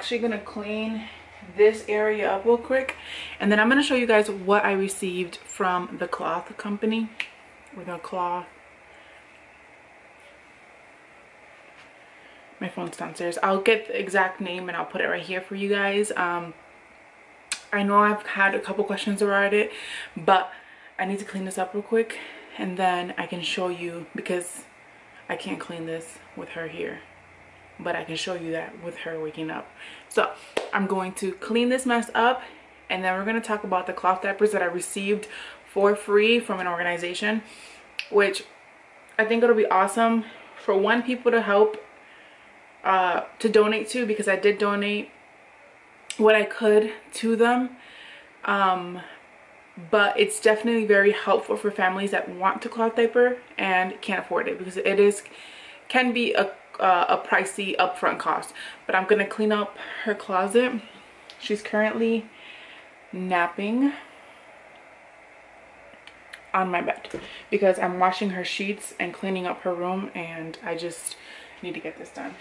actually gonna clean this area up real quick and then i'm going to show you guys what i received from the cloth company. Or the cloth. My phone's downstairs. I'll get the exact name and i'll put it right here for you guys. Um i know i've had a couple questions about it but i need to clean this up real quick and then i can show you because i can't clean this with her here but i can show you that with her waking up so i'm going to clean this mess up and then we're going to talk about the cloth diapers that i received for free from an organization which i think it'll be awesome for one people to help uh, to donate to because I did donate what I could to them. Um, but it's definitely very helpful for families that want to cloth diaper and can't afford it because it is can be a, uh, a pricey upfront cost. But I'm gonna clean up her closet. She's currently napping on my bed because I'm washing her sheets and cleaning up her room and I just need to get this done.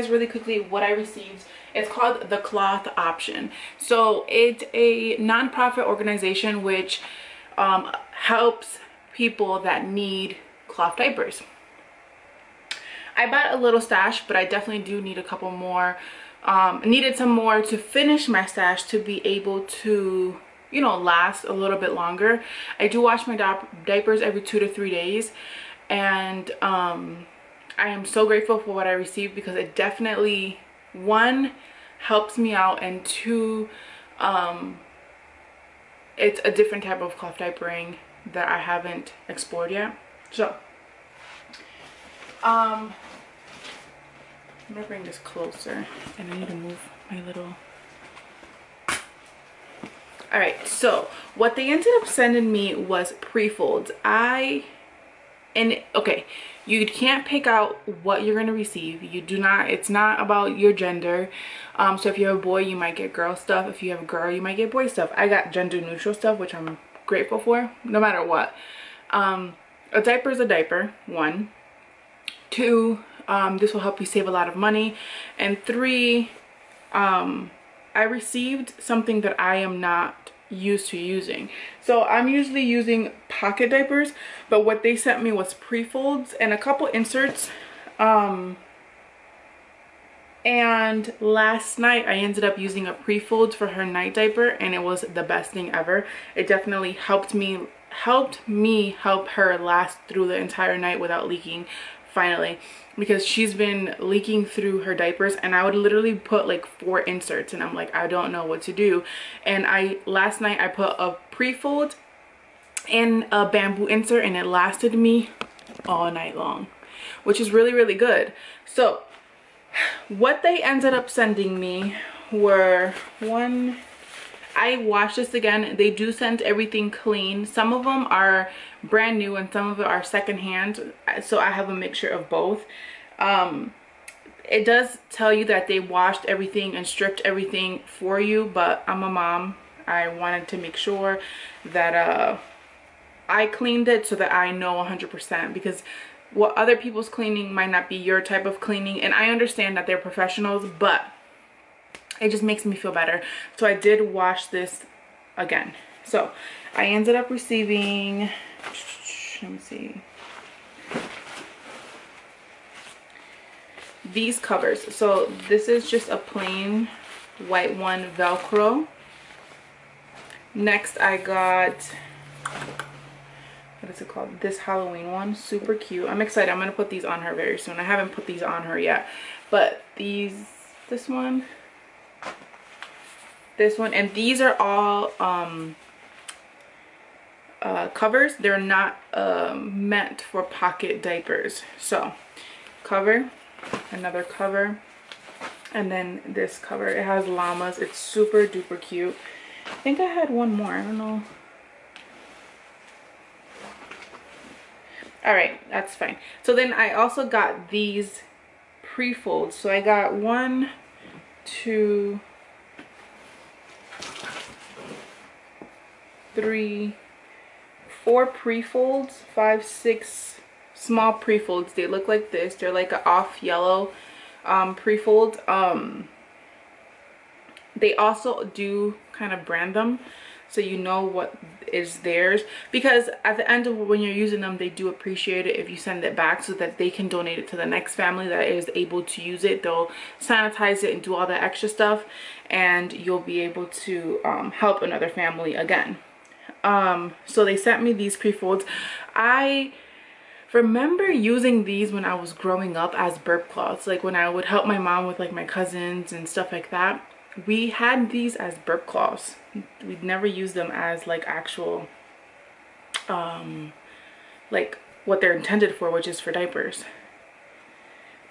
Guys really quickly what I received. It's called the Cloth Option. So it's a nonprofit organization which um, helps people that need cloth diapers. I bought a little stash, but I definitely do need a couple more. Um, needed some more to finish my stash to be able to you know last a little bit longer i do wash my diapers every two to three days and um I am so grateful for what I received because it definitely, one, helps me out and two, um, it's a different type of cloth diapering that I haven't explored yet. So, um, I'm gonna bring this closer and I need to move my little all right so what they ended up sending me was pre-folds i and okay you can't pick out what you're going to receive. You do not it's not about your gender. Um so if you have a boy you might get girl stuff. If you have a girl you might get boy stuff. I got gender neutral stuff which i'm grateful for no matter what. Um a diaper is a diaper one. Two um this will help you save a lot of money. And three um i received something that i am not used to using. So I'm usually using pocket diapers, but what they sent me was pre-folds and a couple inserts. Um, and last night I ended up using a pre-fold for her night diaper and it was the best thing ever. It definitely helped me helped me help her last through the entire night without leaking finally because she's been leaking through her diapers and I would literally put like four inserts and I'm like I don't know what to do. And I last night I put a pre-fold and a bamboo insert and it lasted me all night long which is really really good. So what they ended up sending me were one I washed this again. They do send everything clean. Some of them are brand new and some of it are secondhand. So I have a mixture of both. Um, it does tell you that they washed everything and stripped everything for you, but I'm a mom. I wanted to make sure that uh, I cleaned it so that I know 100% because what other people's cleaning might not be your type of cleaning and I understand that they're professionals but it just makes me feel better. So I did wash this again. So I ended up receiving let me see. These covers. So this is just a plain white one velcro. Next I got what is it called? This halloween one super cute. I'm excited. I'm gonna put these on her very soon. I haven't put these on her yet. But these this one this one and these are all um uh, covers. They're not um, meant for pocket diapers. So cover another cover and then this cover. It has llamas. It's super duper cute. I think i had one more. I don't know. All right that's fine. So then i also got these pre-folds. So i got one two three four pre-folds five six small pre-folds. They look like this. They're like an off yellow um pre-fold. Um they also do kind of brand them so you know what is theirs. Because at the end of when you're using them they do appreciate it if you send it back so that they can donate it to the next family that is able to use it. They'll sanitize it and do all that extra stuff and you'll be able to um, help another family again um, so they sent me these pre-folds. I remember using these when i was growing up as burp cloths like when i would help my mom with like my cousins and stuff like that. We had these as burp cloths. We'd never use them as like actual um like what they're intended for which is for diapers.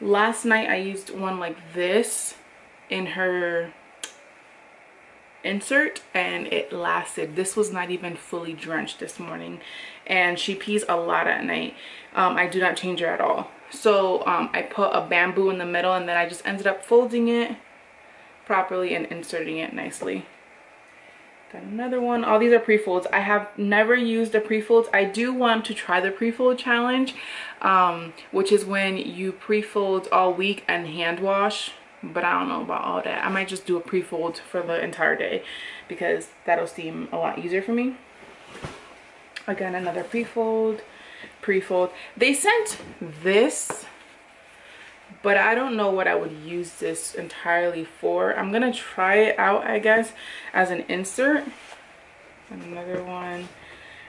Last night i used one like this in her insert and it lasted this was not even fully drenched this morning and she pees a lot at night um, i do not change her at all so um, i put a bamboo in the middle and then i just ended up folding it properly and inserting it nicely. Got another one. All these are pre-folds. I have never used a pre-fold. I do want to try the pre-fold challenge, um, which is when you pre-fold all week and hand wash. But I don't know about all that. I might just do a pre-fold for the entire day because that'll seem a lot easier for me. Again, another pre-fold, pre-fold. They sent this but I don't know what I would use this entirely for. I'm gonna try it out, I guess, as an insert. Another one,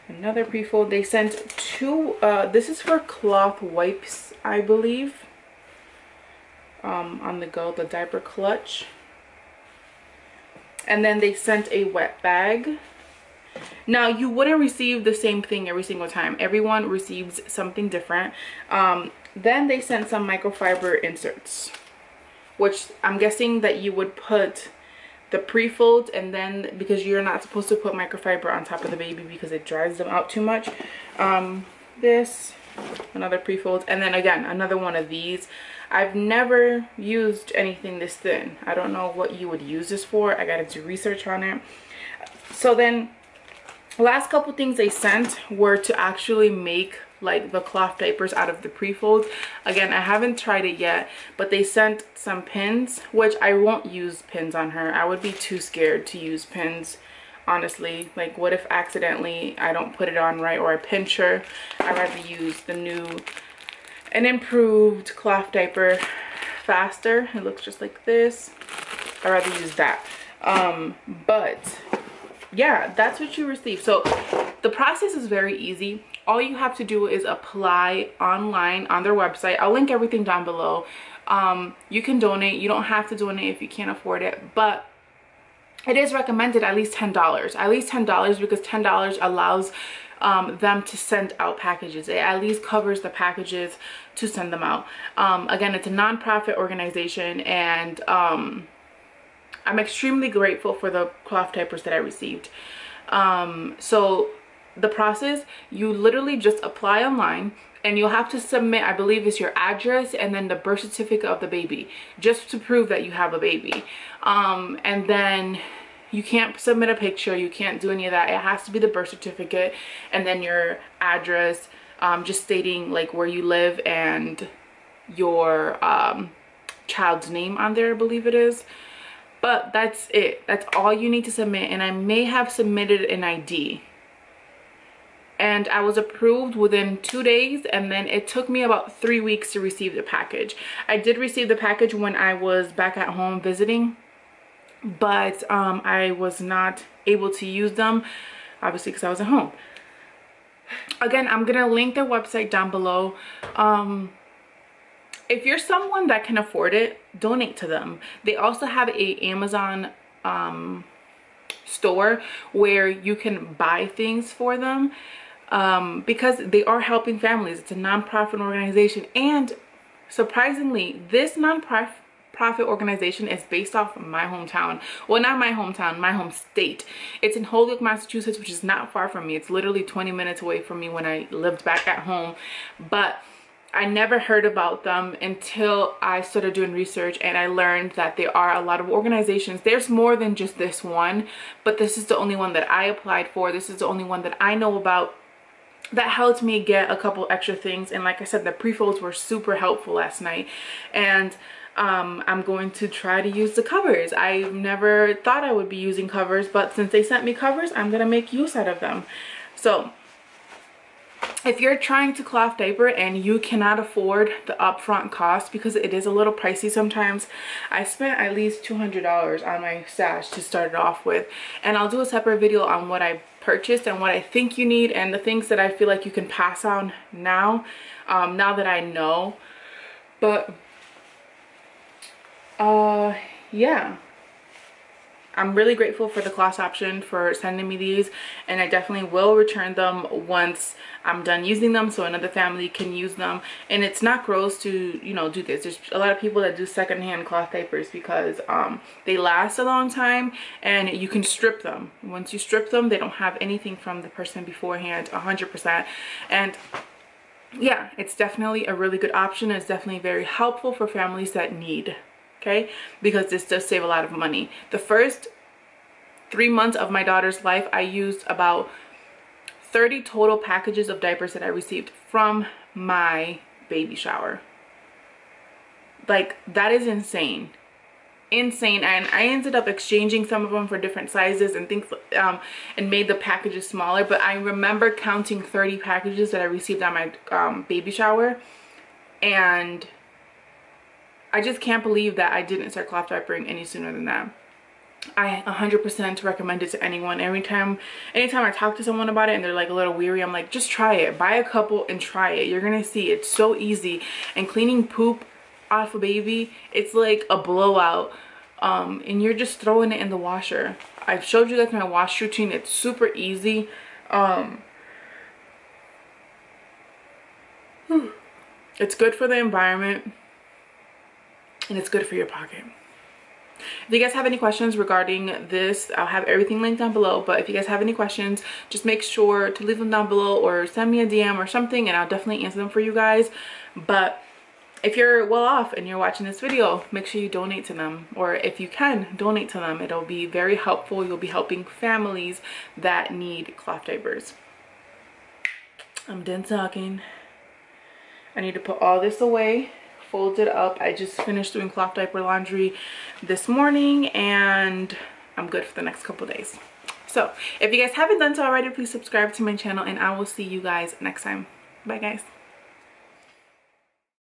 another pre-fold. They sent two, uh, this is for cloth wipes, I believe. Um, on the go, the diaper clutch. And then they sent a wet bag. Now, you wouldn't receive the same thing every single time. Everyone receives something different. Um, then they sent some microfiber inserts, which I'm guessing that you would put the pre-fold and then because you're not supposed to put microfiber on top of the baby because it dries them out too much. Um, this, another pre-fold, and then again, another one of these. I've never used anything this thin. I don't know what you would use this for. I gotta do research on it. So then, last couple things they sent were to actually make like the cloth diapers out of the pre-folds again i haven't tried it yet but they sent some pins which i won't use pins on her i would be too scared to use pins honestly like what if accidentally i don't put it on right or i pinch her? I'd rather use the new an improved cloth diaper faster. It looks just like this. I'd rather use that. Um but yeah that's what you receive. So the process is very easy. All you have to do is apply online on their website. I'll link everything down below. Um, you can donate. You don't have to donate if you can't afford it. But it is recommended at least ten dollars at least ten dollars because ten dollars allows um, them to send out packages it at least covers the packages to send them out um, again it's a nonprofit organization and um, I'm extremely grateful for the cloth diapers that I received. Um, so the process, you literally just apply online and you'll have to submit, I believe it's your address and then the birth certificate of the baby just to prove that you have a baby. Um, and then you can't submit a picture, you can't do any of that. It has to be the birth certificate and then your address, um, just stating like where you live and your um, child's name on there, I believe it is. But that's it. That's all you need to submit. And I may have submitted an ID and I was approved within two days and then it took me about three weeks to receive the package. I did receive the package when I was back at home visiting but um, I was not able to use them obviously because I was at home. Again, I'm gonna link their website down below. Um, if you're someone that can afford it, donate to them. They also have a Amazon um, store where you can buy things for them um, because they are helping families. It's a nonprofit organization. And surprisingly, this nonprofit profit organization is based off of my hometown. Well not my hometown my home state. It's in holyoke massachusetts which is not far from me. It's literally 20 minutes away from me when i lived back at home. But I never heard about them until I started doing research and I learned that there are a lot of organizations. There's more than just this one, but this is the only one that I applied for. This is the only one that I know about that helped me get a couple extra things. And like I said the pre-folds were super helpful last night. And um, I'm going to try to use the covers. I never thought I would be using covers but since they sent me covers I'm gonna make use out of them. So if you're trying to cloth diaper and you cannot afford the upfront cost because it is a little pricey sometimes i spent at least $200 on my stash to start it off with. And i'll do a separate video on what i purchased and what i think you need and the things that i feel like you can pass on now um, now that i know. But uh yeah. I'm really grateful for the Cloth Option for sending me these and I definitely will return them once I'm done using them so another family can use them. And it's not gross to you know do this. There's a lot of people that do secondhand cloth diapers because um, they last a long time and you can strip them. Once you strip them they don't have anything from the person beforehand 100% and yeah it's definitely a really good option it's definitely very helpful for families that need okay? Because this does save a lot of money. The first three months of my daughter's life i used about 30 total packages of diapers that i received from my baby shower. Like that is insane. Insane. And i ended up exchanging some of them for different sizes and things um, and made the packages smaller. But i remember counting 30 packages that i received on my um, baby shower. And I just can't believe that I didn't start cloth diapering any sooner than that. I 100% recommend it to anyone. Every time, anytime I talk to someone about it and they're like a little weary, I'm like, just try it. Buy a couple and try it. You're gonna see it's so easy. And cleaning poop off a baby, it's like a blowout. Um, and you're just throwing it in the washer. I've showed you guys my wash routine. It's super easy. Um, it's good for the environment and it's good for your pocket. If you guys have any questions regarding this i'll have everything linked down below but if you guys have any questions just make sure to leave them down below or send me a dm or something and i'll definitely answer them for you guys. But if you're well off and you're watching this video make sure you donate to them or if you can donate to them. It'll be very helpful. You'll be helping families that need cloth diapers. I'm done talking. I need to put all this away folded up. I just finished doing cloth diaper laundry this morning and I'm good for the next couple days. So if you guys haven't done so already, please subscribe to my channel and I will see you guys next time. Bye guys.